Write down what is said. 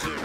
Two.